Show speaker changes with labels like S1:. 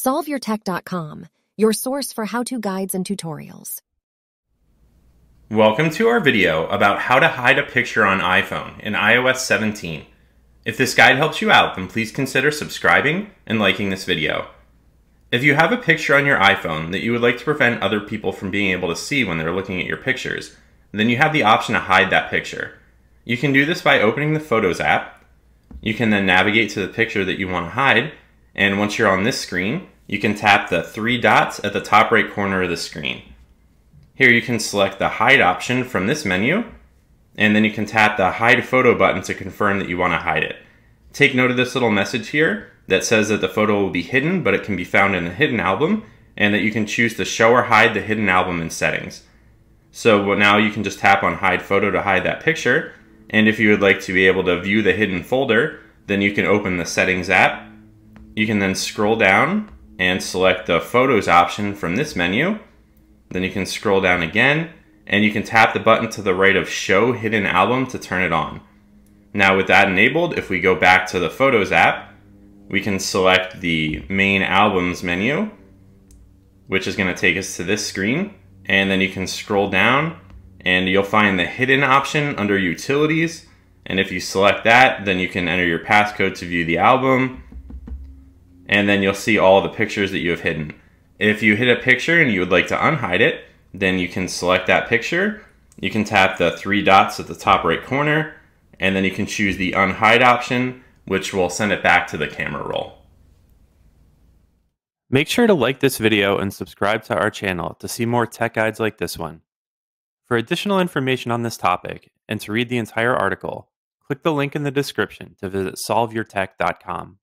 S1: SolveYourTech.com, your source for how to guides and tutorials.
S2: Welcome to our video about how to hide a picture on iPhone in iOS 17. If this guide helps you out, then please consider subscribing and liking this video. If you have a picture on your iPhone that you would like to prevent other people from being able to see when they're looking at your pictures, then you have the option to hide that picture. You can do this by opening the Photos app. You can then navigate to the picture that you want to hide and once you're on this screen, you can tap the three dots at the top right corner of the screen. Here you can select the hide option from this menu, and then you can tap the hide photo button to confirm that you want to hide it. Take note of this little message here that says that the photo will be hidden, but it can be found in the hidden album, and that you can choose to show or hide the hidden album in settings. So now you can just tap on hide photo to hide that picture, and if you would like to be able to view the hidden folder, then you can open the settings app you can then scroll down and select the photos option from this menu. Then you can scroll down again and you can tap the button to the right of show hidden album to turn it on. Now with that enabled, if we go back to the photos app, we can select the main albums menu, which is gonna take us to this screen. And then you can scroll down and you'll find the hidden option under utilities. And if you select that, then you can enter your passcode to view the album and then you'll see all the pictures that you have hidden. If you hit a picture and you would like to unhide it, then you can select that picture. You can tap the three dots at the top right corner, and then you can choose the unhide option, which will send it back to the camera roll.
S3: Make sure to like this video and subscribe to our channel to see more tech guides like this one. For additional information on this topic and to read the entire article, click the link in the description to visit solveyourtech.com.